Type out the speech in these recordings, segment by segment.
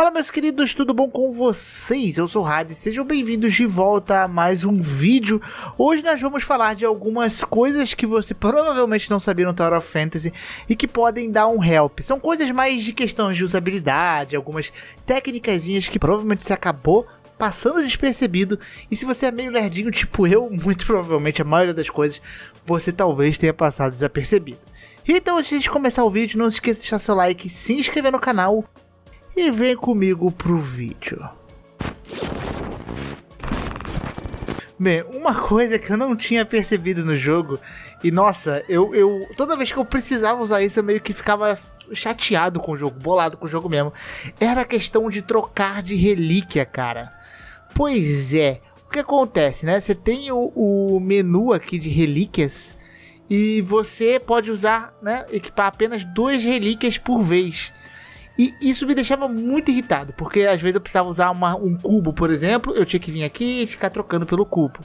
Fala meus queridos, tudo bom com vocês? Eu sou o Hades, sejam bem-vindos de volta a mais um vídeo. Hoje nós vamos falar de algumas coisas que você provavelmente não sabia no Tower of Fantasy e que podem dar um help. São coisas mais de questões de usabilidade, algumas técnicas que provavelmente você acabou passando despercebido. E se você é meio nerdinho tipo eu, muito provavelmente a maioria das coisas você talvez tenha passado desapercebido. Então antes de começar o vídeo, não se esqueça de deixar seu like, se inscrever no canal e vem comigo pro vídeo. Bem, uma coisa que eu não tinha percebido no jogo, e nossa, eu, eu toda vez que eu precisava usar isso, eu meio que ficava chateado com o jogo, bolado com o jogo mesmo, era a questão de trocar de relíquia, cara. Pois é, o que acontece, né? Você tem o, o menu aqui de relíquias e você pode usar, né, equipar apenas duas relíquias por vez. E isso me deixava muito irritado, porque às vezes eu precisava usar uma, um cubo, por exemplo, eu tinha que vir aqui e ficar trocando pelo cubo,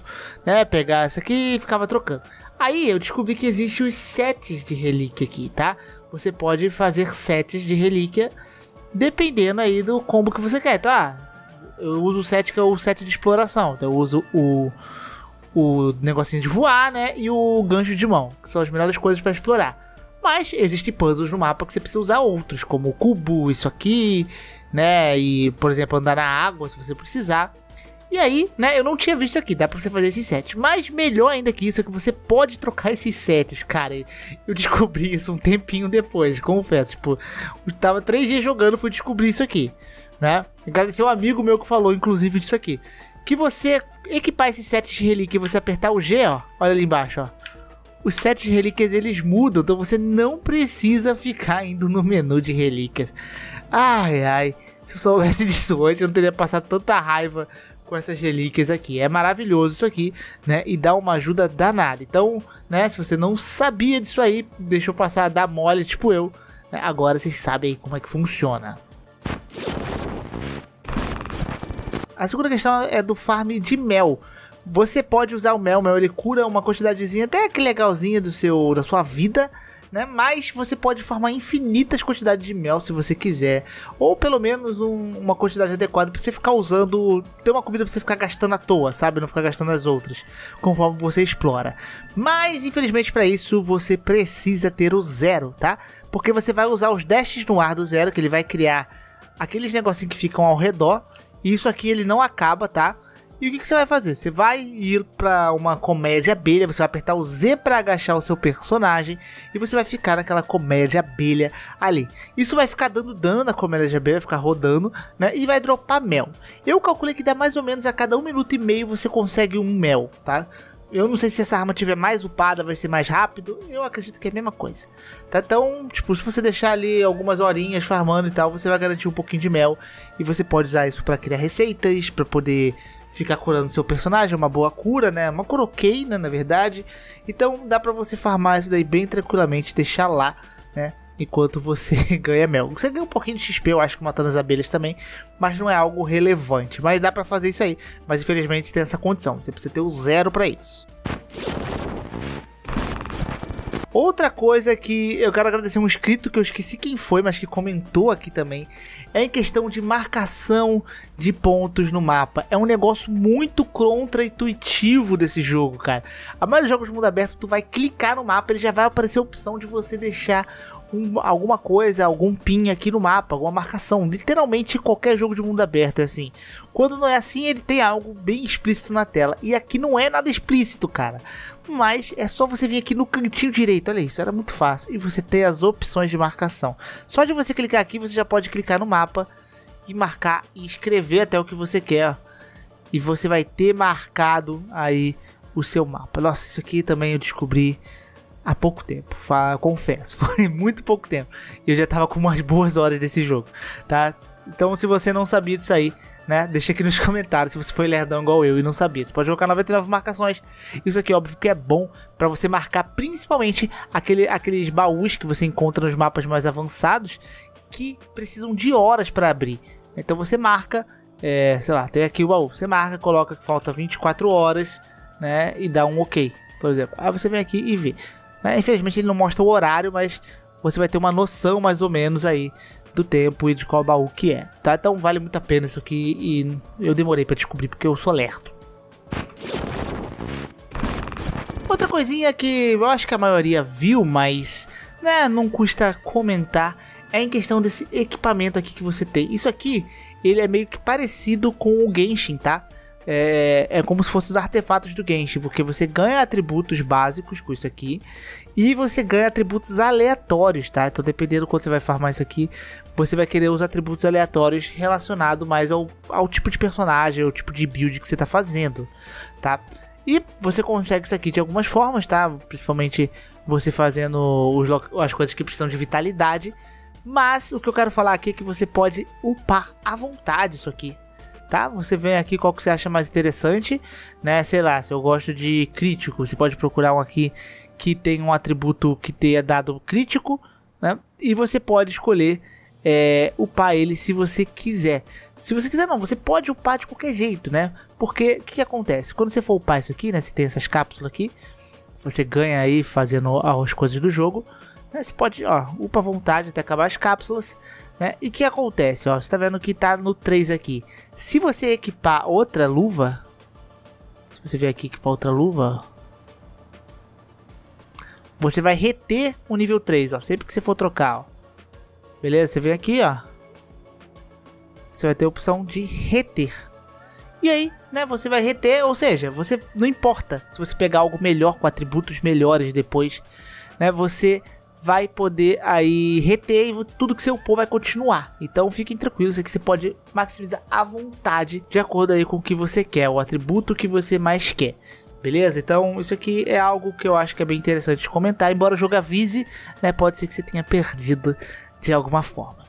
né? Pegar isso aqui e ficava trocando. Aí eu descobri que existem os sets de relíquia aqui, tá? Você pode fazer sets de relíquia dependendo aí do combo que você quer. Então, ah, eu uso o set que é o set de exploração. Então eu uso o, o negocinho de voar, né? E o gancho de mão, que são as melhores coisas para explorar. Mas existem puzzles no mapa que você precisa usar outros, como o cubo, isso aqui, né? E, por exemplo, andar na água se você precisar. E aí, né, eu não tinha visto aqui, dá pra você fazer esses sets. Mas melhor ainda que isso é que você pode trocar esses sets, cara. Eu descobri isso um tempinho depois, confesso. Tipo, eu tava três dias jogando, fui descobrir isso aqui, né? Agradecer um amigo meu que falou, inclusive, disso aqui. Que você equipar esses sets de relíquia e você apertar o G, ó. Olha ali embaixo, ó os sets de relíquias eles mudam, então você não precisa ficar indo no menu de relíquias. Ai ai, se eu soubesse disso hoje, eu não teria passado tanta raiva com essas relíquias aqui. É maravilhoso isso aqui, né? E dá uma ajuda danada. Então, né, se você não sabia disso aí, deixou passar dar mole, tipo eu, né? agora vocês sabem como é que funciona. A segunda questão é do farm de mel. Você pode usar o mel, o mel ele cura uma quantidadezinha até que legalzinha do seu, da sua vida, né? Mas você pode formar infinitas quantidades de mel se você quiser, ou pelo menos um, uma quantidade adequada para você ficar usando, ter uma comida para você ficar gastando à toa, sabe? Não ficar gastando as outras, conforme você explora. Mas infelizmente para isso você precisa ter o zero, tá? Porque você vai usar os dashes no ar do zero, que ele vai criar aqueles negocinhos que ficam ao redor. E isso aqui ele não acaba, tá? E o que, que, você vai fazer? Você vai ir para uma comédia abelha, você vai apertar o Z para agachar o seu personagem e você vai ficar naquela comédia abelha ali. Isso vai ficar dando dano na comédia abelha, vai ficar rodando, né? E vai dropar mel. Eu calculei que dá mais ou menos a cada um minuto e meio você consegue um mel, tá? Eu não sei se essa arma tiver mais upada vai ser mais rápido. Eu acredito que é a mesma coisa. Tá? Então, tipo, se você deixar ali algumas horinhas farmando e tal, você vai garantir um pouquinho de mel. E você pode usar isso para criar receitas, para poder ficar curando seu personagem, é uma boa cura, né? Uma cura ok, né, na verdade. Então dá para você farmar isso daí bem tranquilamente, deixar lá, né? Enquanto você ganha mel. Você ganha um pouquinho de XP, eu acho, matando as abelhas também, mas não é algo relevante. Mas dá para fazer isso aí. Mas infelizmente tem essa condição, você precisa ter o zero para isso. Outra coisa que eu quero agradecer um inscrito que eu esqueci quem foi, mas que comentou aqui também, é em questão de marcação de pontos no mapa. É um negócio muito contra-intuitivo desse jogo, cara. A maioria dos jogos de mundo aberto, tu vai clicar no mapa, ele já vai aparecer a opção de você deixar um, alguma coisa, algum pin aqui no mapa, alguma marcação. Literalmente qualquer jogo de mundo aberto é assim. Quando não é assim, ele tem algo bem explícito na tela. E aqui não é nada explícito, cara. Mas é só você vir aqui no cantinho direito, olha isso, era muito fácil. E você tem as opções de marcação. Só de você clicar aqui, você já pode clicar no mapa e marcar e escrever até o que você quer. E você vai ter marcado aí o seu mapa. Nossa, isso aqui também eu descobri há pouco tempo, confesso, foi muito pouco tempo. E eu já tava com umas boas horas desse jogo, tá? Então, se você não sabia disso aí, né? Deixa aqui nos comentários se você foi lerdão igual eu e não sabia. Você pode colocar 99 marcações. Isso aqui, óbvio, que é bom para você marcar principalmente aquele, aqueles baús que você encontra nos mapas mais avançados que precisam de horas para abrir. Então você marca, é, sei lá, tem aqui o baú. Você marca, coloca que falta 24 horas, né? E dá um ok, por exemplo. Aí você vem aqui e vê. Infelizmente ele não mostra o horário, mas você vai ter uma noção mais ou menos aí do tempo e de qual baú que é, tá? Então vale muito a pena isso aqui e eu demorei para descobrir porque eu sou lerdo. Outra coisinha que eu acho que a maioria viu, mas né, não custa comentar, é em questão desse equipamento aqui que você tem. Isso aqui, ele é meio que parecido com o Genshin, tá? É, é como se fossem os artefatos do Genshin, porque você ganha atributos básicos com isso aqui e você ganha atributos aleatórios, tá? Então, dependendo do quanto você vai farmar isso aqui, você vai querer os atributos aleatórios relacionados mais ao, ao tipo de personagem, ao tipo de build que você está fazendo, tá? E você consegue isso aqui de algumas formas, tá? Principalmente você fazendo os, as coisas que precisam de vitalidade. Mas o que eu quero falar aqui é que você pode upar à vontade isso aqui, tá? Você vem aqui qual que você acha mais interessante, né? Sei lá, se eu gosto de crítico, você pode procurar um aqui que tem um atributo que tenha dado crítico, né? E você pode escolher é, upar ele se você quiser. Se você quiser não, você pode upar de qualquer jeito, né? Porque o que, que, acontece? Quando você for upar isso aqui, né? Você tem essas cápsulas aqui, você ganha aí fazendo as coisas do jogo. Né, você pode, ó, upa à vontade até acabar as cápsulas. Né? E o que acontece? Ó, você tá vendo que tá no 3 aqui. Se você equipar outra luva, se você vier aqui equipar outra luva, você vai reter o nível 3, ó, sempre que você for trocar, ó. Beleza? Você vem aqui, ó. Você vai ter a opção de reter. E aí, né, você vai reter, ou seja, você não importa se você pegar algo melhor com atributos melhores depois, né, você vai poder aí reter e tudo que você upou vai continuar. Então fiquem tranquilos, que você pode maximizar à vontade de acordo aí com o que você quer, o atributo que você mais quer. Beleza? Então isso aqui é algo que eu acho que é bem interessante de comentar, embora o jogo avise, né, pode ser que você tenha perdido de alguma forma.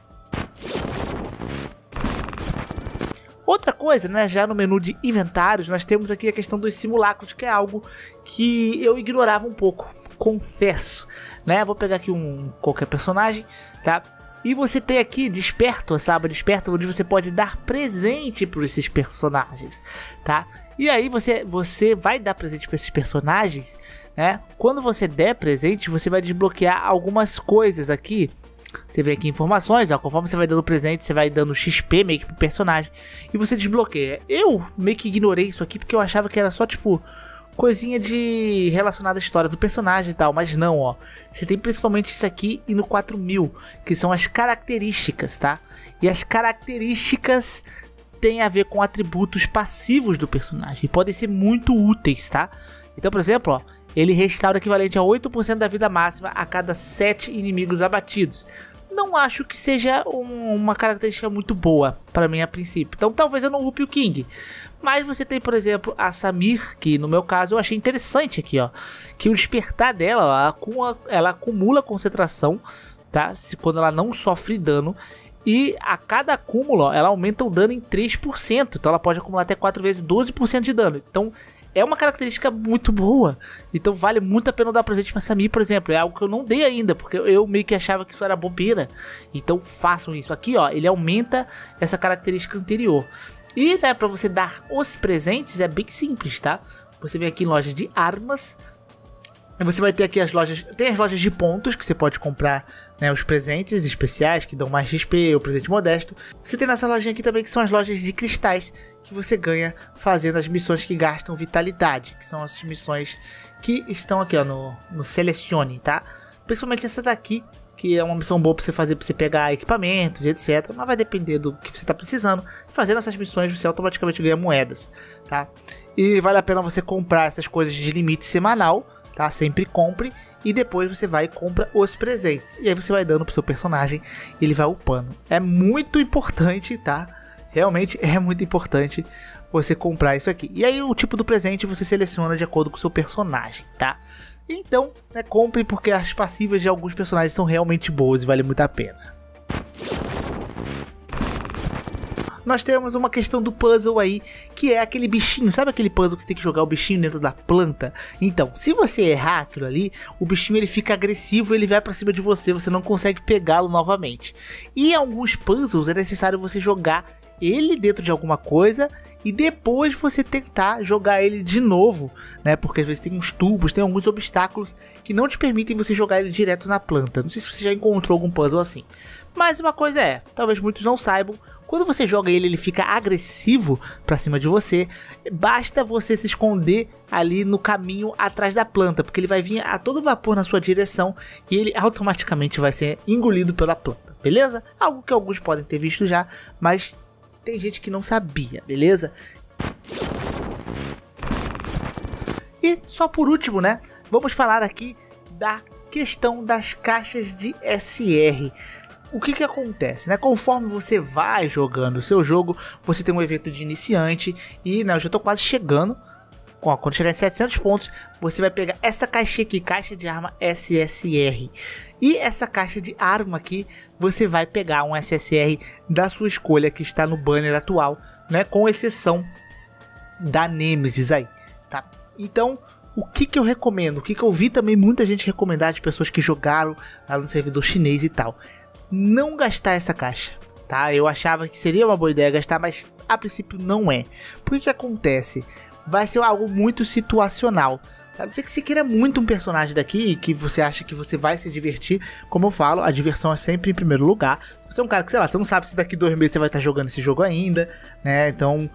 Outra coisa, né, já no menu de inventários, nós temos aqui a questão dos simulacros, que é algo que eu ignorava um pouco, confesso né? Vou pegar aqui um qualquer personagem, tá? E você tem aqui desperto, a aba desperta, onde você pode dar presente para esses personagens, tá? E aí você você vai dar presente para esses personagens, né? Quando você der presente, você vai desbloquear algumas coisas aqui. Você vê aqui informações, ó, conforme você vai dando presente, você vai dando XP meio que pro personagem e você desbloqueia. Eu meio que ignorei isso aqui porque eu achava que era só tipo coisinha de relacionada à história do personagem e tal, mas não, ó. Você tem principalmente isso aqui e no 4000, que são as características, tá? E as características têm a ver com atributos passivos do personagem, e podem ser muito úteis, tá? Então, por exemplo, ó, ele restaura o equivalente a 8% da vida máxima a cada 7 inimigos abatidos. Não acho que seja um, uma característica muito boa para mim a princípio. Então talvez eu não upe o King. Mas você tem, por exemplo, a Samir, que no meu caso eu achei interessante aqui, ó. Que o despertar dela, ela ela acumula concentração, tá? Se, quando ela não sofre dano. E a cada acúmulo, ó, ela aumenta o dano em 3%. Então ela pode acumular até 4 vezes 12% de dano. Então é uma característica muito boa. Então vale muito a pena dar presente pra Samir, por exemplo. É algo que eu não dei ainda, porque eu meio que achava que isso era bobeira. Então façam isso. Aqui, ó, ele aumenta essa característica anterior. E né, para você dar os presentes é bem simples, tá? Você vem aqui em loja de armas. Você vai ter aqui as lojas. Tem as lojas de pontos que você pode comprar né, os presentes especiais que dão mais XP, o presente modesto. Você tem nessa lojinha aqui também que são as lojas de cristais que você ganha fazendo as missões que gastam vitalidade, que são as missões que estão aqui ó, no, no Selecione, tá? Principalmente essa daqui, que é uma missão boa para você fazer, para você pegar equipamentos e etc. Mas vai depender do que você está precisando. Fazendo essas missões, você automaticamente ganha moedas, tá? E vale a pena você comprar essas coisas de limite semanal, tá? Sempre compre e depois você vai e compra os presentes. E aí você vai dando pro seu personagem e ele vai upando. É muito importante, tá? Realmente é muito importante você comprar isso aqui. E aí o tipo do presente você seleciona de acordo com o seu personagem, tá? Então, né, compre porque as passivas de alguns personagens são realmente boas e vale muito a pena. Nós temos uma questão do puzzle aí, que é aquele bichinho, sabe aquele puzzle que você tem que jogar o bichinho dentro da planta? Então, se você errar aquilo ali, o bichinho ele fica agressivo, ele vai para cima de você, você não consegue pegá-lo novamente. E alguns puzzles é necessário você jogar ele dentro de alguma coisa e depois você tentar jogar ele de novo, né? Porque às vezes tem uns tubos, tem alguns obstáculos que não te permitem você jogar ele direto na planta. Não sei se você já encontrou algum puzzle assim. Mas uma coisa é, talvez muitos não saibam, quando você joga ele, ele fica agressivo pra cima de você. Basta você se esconder ali no caminho atrás da planta, porque ele vai vir a todo vapor na sua direção e ele automaticamente vai ser engolido pela planta, beleza? Algo que alguns podem ter visto já, mas tem gente que não sabia, beleza? E só por último, né? Vamos falar aqui da questão das caixas de SR o que que acontece, né? Conforme você vai jogando o seu jogo, você tem um evento de iniciante e, né, eu já tô quase chegando. Quando chegar em 700 pontos, você vai pegar essa caixinha aqui, caixa de arma SSR. E essa caixa de arma aqui, você vai pegar um SSR da sua escolha que está no banner atual, né? Com exceção da Nemesis aí, tá? Então, o que que eu recomendo? O que que eu vi também muita gente recomendar de pessoas que jogaram lá no servidor chinês e tal não gastar essa caixa, tá? Eu achava que seria uma boa ideia gastar, mas a princípio não é. Por que acontece? Vai ser algo muito situacional. A não ser que você queira muito um personagem daqui e que você acha que você vai se divertir. Como eu falo, a diversão é sempre em primeiro lugar. Você é um cara que, sei lá, você não sabe se daqui dois meses você vai estar jogando esse jogo ainda, né? Então,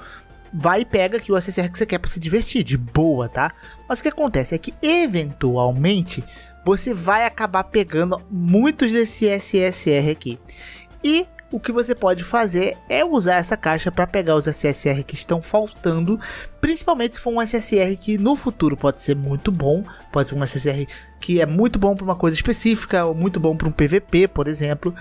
vai e pega aqui o SSR que você quer para se divertir, de boa, tá? Mas o que acontece é que, eventualmente, você vai acabar pegando muitos desse SSR aqui. E o que você pode fazer é usar essa caixa para pegar os SSR que estão faltando, principalmente se for um SSR que no futuro pode ser muito bom, pode ser um SSR que é muito bom para uma coisa específica ou muito bom para um PVP, por exemplo.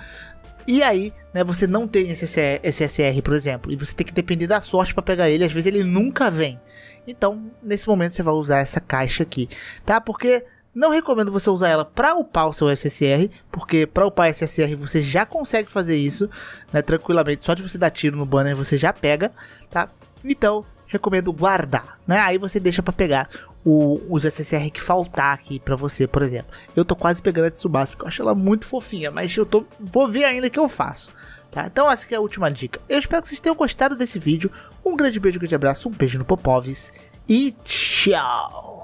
E aí, né, você não tem esse SSR, por exemplo, e você tem que depender da sorte para pegar ele, às vezes ele nunca vem. Então, nesse momento você vai usar essa caixa aqui, tá? Porque não recomendo você usar ela para upar o seu SSR, porque para upar SSR você já consegue fazer isso, né, tranquilamente, só de você dar tiro no banner você já pega, tá? Então, recomendo guardar, né? Aí você deixa para pegar o, os SSR que faltar aqui para você, por exemplo. Eu tô quase pegando a Tsubasa, porque eu acho ela muito fofinha, mas eu tô vou ver ainda que eu faço. Tá? Então essa é a última dica. Eu espero que vocês tenham gostado desse vídeo. Um grande beijo, um grande abraço, um beijo no Popovis e tchau!